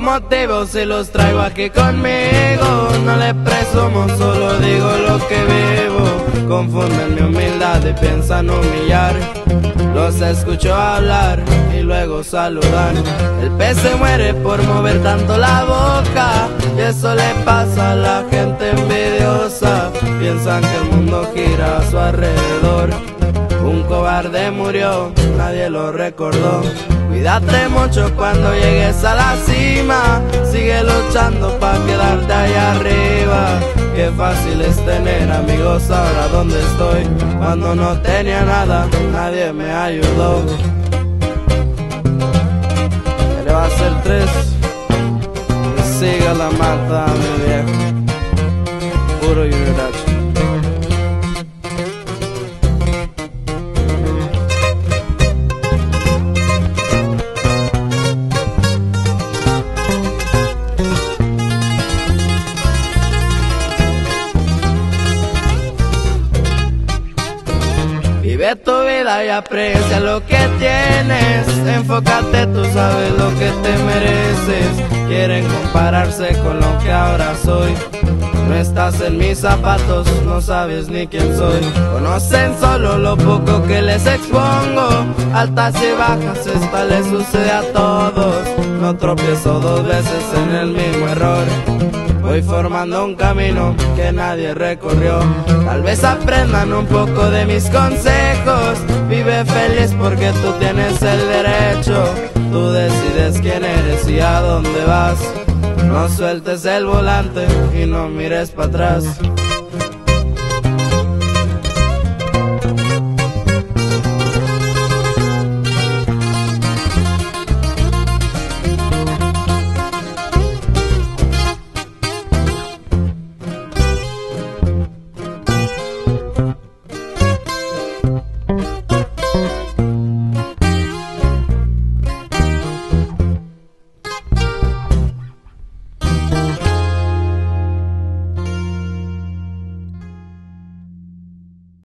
motivos y los traigo aquí conmigo. No le presumo, solo digo lo que vivo. Confunden mi humildad y piensan humillar. Los escucho hablar y luego saludan. El pez se muere por mover tanto la boca. Y eso le pasa a la gente envidiosa. Piensan que el mundo gira a su alrededor. Un cobarde murió, nadie lo recordó. Cuídate mucho cuando llegues a la cima. Sigue luchando para quedarte allá arriba. Qué fácil es tener amigos ahora donde estoy. Cuando no tenía nada, nadie me ayudó. le va a hacer tres. Que siga la mata, Vive tu vida y aprecia lo que tienes. Enfócate, tú sabes lo que te mereces. Quieren compararse con lo que ahora soy. No estás en mis zapatos, no sabes ni quién soy. Conocen solo lo poco que les expongo. Altas y bajas, esta les sucede a todos. No tropiezo dos veces en el mismo error. Voy formando un camino que nadie recorrió. Tal vez aprendan un poco de mis consejos. Vive feliz porque tú tienes el derecho. Tú decides quién eres y a dónde vas. No sueltes el volante y no mires para atrás.